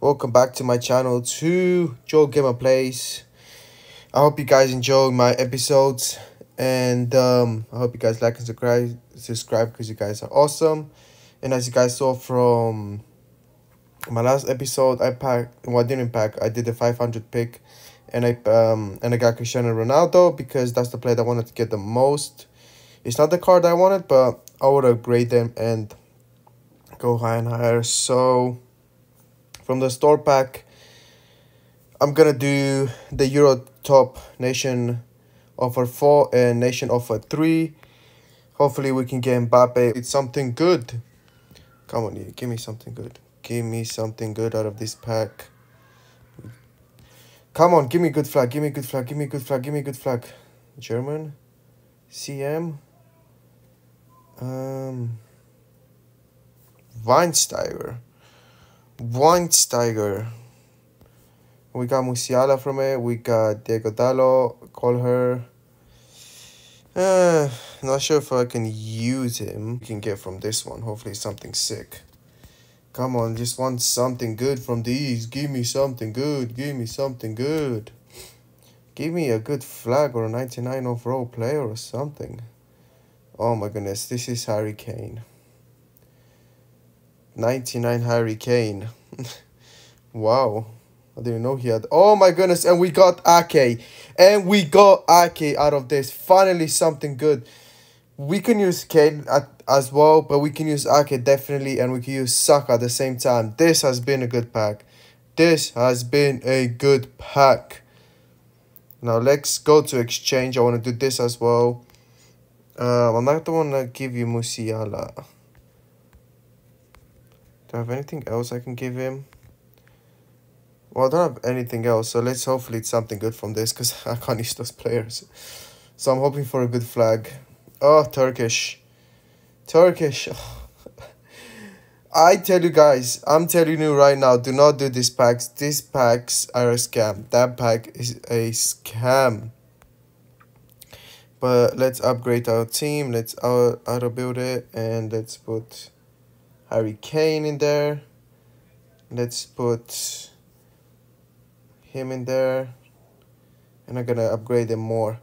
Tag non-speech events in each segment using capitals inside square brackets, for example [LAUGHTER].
welcome back to my channel to joe gamer plays. I hope you guys enjoy my episodes and um i hope you guys like and subscribe subscribe because you guys are awesome. And as you guys saw from my last episode i packed well I didn't pack i did the 500 pick and i um and i got cristiano ronaldo because that's the player i wanted to get the most it's not the card i wanted but i would upgrade them and go higher and higher. So from the store pack i'm gonna do the euro top nation offer 4 and nation offer 3 hopefully we can get mbappe it's something good. Come on give me something good. Give me something good out of this pack. Come on give me good flag give me good flag give me good flag give me good flag. German? Cm um Schweinsteiger. Schweinsteiger. We got Musiala from it. We got Diego Dalot. Call her. Uh, not sure if I can use him. We can get from this one. Hopefully something sick. Come on, just want something good from these. Give me something good. Give me something good. Give me a good flag or a 99 overall player or something. Oh my goodness, this is Harry Kane. 99 Harry Kane. [LAUGHS] wow. I didn't know he had. Oh my goodness. And we got Ake. And we got Ake out of this. Finally something good. We can use Kane as well. But we can use Ake definitely. And we can use Saka at the same time. This has been a good pack. This has been a good pack. Now let's go to exchange. I want to do this as well. Uh, I'm not the one to give you Musiala. Do I have anything else I can give him? Well, I don't have anything else, so let's hopefully it's something good from this, because [LAUGHS] I can't use those players. So I'm hoping for a good flag. Oh, Turkish. Turkish. [LAUGHS] I tell you guys, I'm telling you right now, do not do these packs. These packs are a scam. That pack is a scam. But let's upgrade our team. Let's auto build it and let's put Harry Kane in there. Let's put him in there. And I'm to upgrade him more.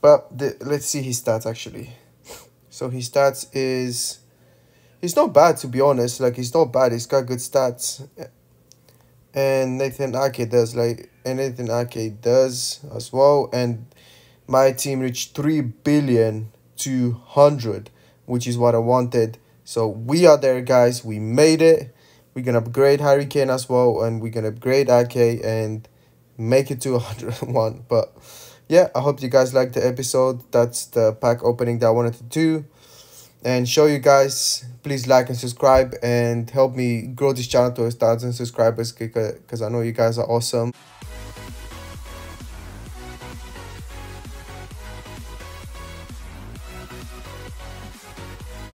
But the, let's see his stats actually. So his stats is... He's not bad to be honest. Like he's not bad. He's got good stats. And Nathan Ake does like... And Nathan Ake does as well. And my team reached 3 billion 200. Which is what I wanted so we are there, guys. We made it. We're going to upgrade Harry Kane as well. And we're going to upgrade Ake and make it to [LAUGHS] 101. But yeah, I hope you guys liked the episode. That's the pack opening that I wanted to do. And show you guys. Please like and subscribe. And help me grow this channel to a thousand subscribers. Because I know you guys are awesome.